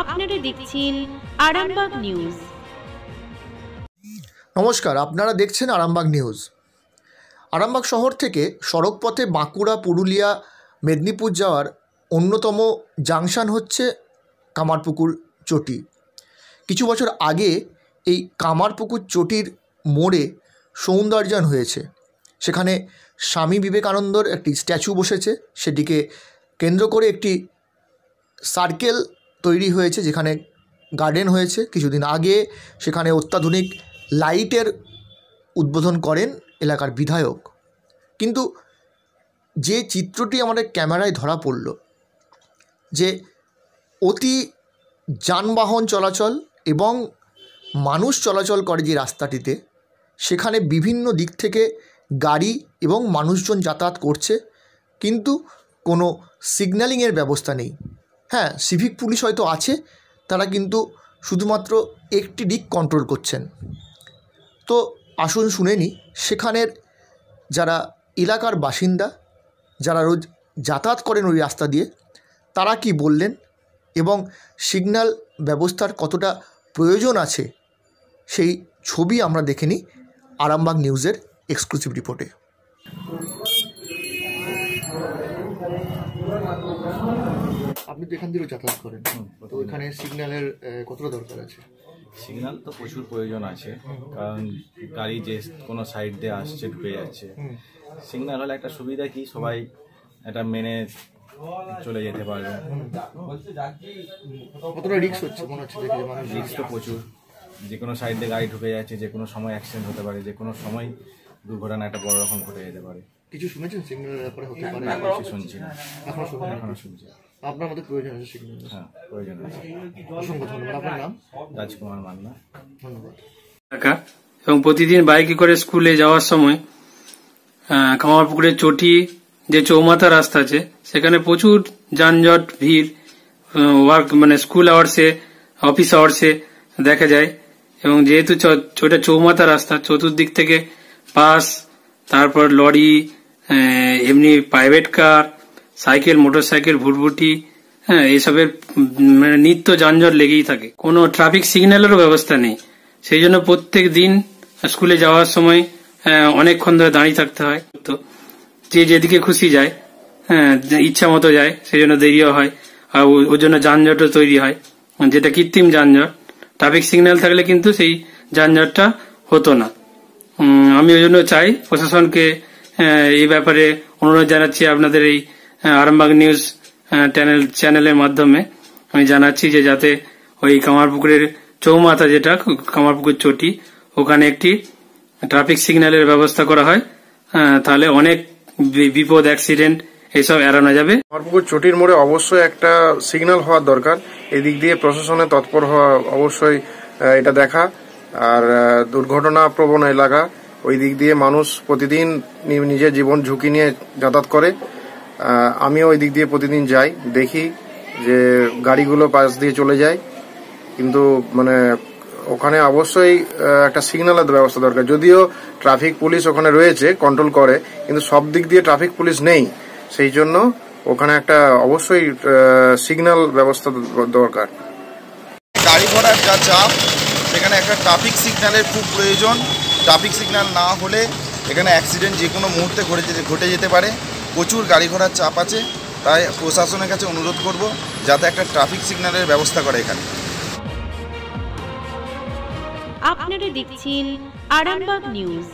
আপনারা দেখছেন আরামবাগ নিউজ। নমস্কার, আপনারা দেখছেন আরামবাগ নিউজ। আরামবাগ শহর থেকে সড়কপথে বাঁকুড়া, পুরুলিয়া, মেদিনীপুর যাওয়ার অন্যতম জাংশন হচ্ছে কামারপুকুর চটি। কিছু বছর আগে এই কামারপুকুর চটির মোড়ে সৌন্দর্যায়ন হয়েছে। সেখানে স্বামী বিবেকানন্দর একটি স্ট্যাচু বসেছে। সেটিকে কেন্দ্র করে একটি সার্কেল তৈরি হয়েছে, যেখানে গার্ডেন হয়েছে কিছুদিন আগে। সেখানে অত্যাধুনিক লাইটের উদ্বোধন করেন এলাকার বিধায়ক। কিন্তু যে চিত্রটি আমাদের ক্যামেরায় ধরা পড়ল, যে অতি যানবাহন চলাচল এবং মানুষ চলাচল করে যে রাস্তাটিতে, সেখানে বিভিন্ন দিক থেকে গাড়ি এবং মানুষজন যাতায়াত করছে। কিন্তু কোনো সিগন্যালিংয়ের ব্যবস্থা নেই। হ্যাঁ সিভিক পুলিশ হয়তো আছে, তারা কিন্তু শুধুমাত্র একটি দিক কন্ট্রোল করছেন। তো আসুন শুনে নিই সেখানের যারা এলাকার বাসিন্দা, যারা রোজ যাতায়াত করেন ওই রাস্তা দিয়ে, তারা কি বললেন এবং সিগন্যাল ব্যবস্থার কতটা প্রয়োজন আছে, সেই ছবি আমরা দেখে নিই আরামবাগ নিউজের এক্সক্লুসিভ রিপোর্টে আপনি তো এখান থেকেও যাতায়াত করেন। তো এখানে সিগন্যালের কতটা দরকার আছে? সিগন্যাল তো প্রচুর প্রয়োজন আছে কারণ গাড়ি যে কোনো সাইড দিয়ে আসছে ঢুকে যাচ্ছে। সিগন্যাল হলে একটা সুবিধা কি সবাই এটা মেনে চলে যেতে পারবে। কতটা রিক্স হচ্ছে মনে হচ্ছে দেখে মানুষ? রিক্স তো প্রচুর। যে কোনো সাইড দিয়ে গাড়ি ঢুকে যাচ্ছে যে কোনো সময় অ্যাক্সিডেন্ট হতে পারে যে কোনো সময় দুর্ঘটনা একটা বড় রকম ঘটে যেতে পারে। কিছু শুনেছেন সিগন্যালের ব্যাপারে হতে পারে? শুনছি না। এখনও শুনছি আপনার মধ্যে প্রয়োজন আছে সিগন্যাল হ্যাঁ প্রয়োজন আছে। অসংখ্য ধন্যবাদ। আপনার নাম? রাজকুমার মান্না। ধন্যবাদ। এবং প্রতিদিন বাইকে করে স্কুলে যাওয়ার সময় আহ, কামারপুকুরের চটি যে চৌমাথা রাস্তা আছে সেখানে প্রচুর যানজট ভিড় ওয়ার্ক মানে স্কুল আওয়ার্সে অফিস আওয়ার্সে দেখা যায়। এবং যেহেতু ওটা চৌমাথা রাস্তা চতুর্দিক থেকে বাস তারপর লরি এমনি প্রাইভেট কার সাইকেল মোটরসাইকেল ভুটভুটি হ্যাঁ এসবের মানে নিত্য যানজট লেগেই থাকে। কোনো ট্রাফিক সিগন্যালেরও ব্যবস্থা নেই। সেই জন্য প্রত্যেক দিন স্কুলে যাওয়ার সময় আহ, অনেকক্ষণ ধরে দাঁড়িয়ে থাকতে হয়। তো যে যেদিকে খুশি যায় হ্যাঁ ইচ্ছা মতো যায় সেই জন্য দেরিও হয়। আর ওর জন্য যানজটও তৈরি হয়। যেটা কৃত্রিম যানজট ট্রাফিক সিগন্যাল থাকলে কিন্তু সেই যানজটটা হতো না। আমি ওই জন্য চাই প্রশাসনকে এই ব্যাপারে অনুরোধ জানাচ্ছি আপনাদের এই আরামবাগ নিউজ চ্যানেল চ্যানেলের মাধ্যমে আমি জানাচ্ছি যে যাতে ওই কামারপুকুরের চৌমাথা যেটা, কামারপুকুর চটি, ওখানে একটি ট্রাফিক সিগন্যালের ব্যবস্থা করা হয়। তাহলে অনেক বিপদ অ্যাক্সিডেন্ট এসব এড়ানো যাবে। কামারপুকুর চটির মোড়ে অবশ্যই একটা সিগন্যাল হওয়ার দরকার। এদিক দিয়ে প্রশাসনে তৎপর হওয়া অবশ্যই এটা দেখা। আর দুর্ঘটনা প্রবণ এলাকা, ওই দিক দিয়ে মানুষ প্রতিদিন নিজের জীবন ঝুঁকি নিয়ে যাতায়াত করে। আমিও ওই দিক দিয়ে প্রতিদিন যাই, দেখি যে গাড়িগুলো পাশ দিয়ে চলে যায়। কিন্তু মানে ওখানে অবশ্যই একটা সিগন্যালের ব্যবস্থা দরকার। যদিও ট্রাফিক পুলিশ ওখানে রয়েছে কন্ট্রোল করে, কিন্তু সব দিক দিয়ে ট্রাফিক পুলিশ নেই। সেই জন্য ওখানে একটা অবশ্যই সিগন্যাল ব্যবস্থা দরকার। গাড়ি ঘোড়ার যা চাপ, সেখানে একটা ট্রাফিক সিগন্যালের খুব প্রয়োজন। ট্রাফিক সিগন্যাল না হলে এখানে অ্যাক্সিডেন্ট যে কোনো মুহূর্তে ঘটে যেতে ঘটে যেতে পারে। প্রচুর গাড়ি ঘোড়ার চাপ আছে, তাই প্রশাসনের কাছে অনুরোধ করব যাতে একটা ট্রাফিক সিগন্যালের ব্যবস্থা করে এখানে। আপনারা দেখছেন আরামবাগ নিউজ